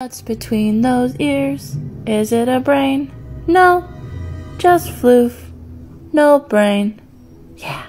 What's between those ears? Is it a brain? No, just floof. No brain. Yeah.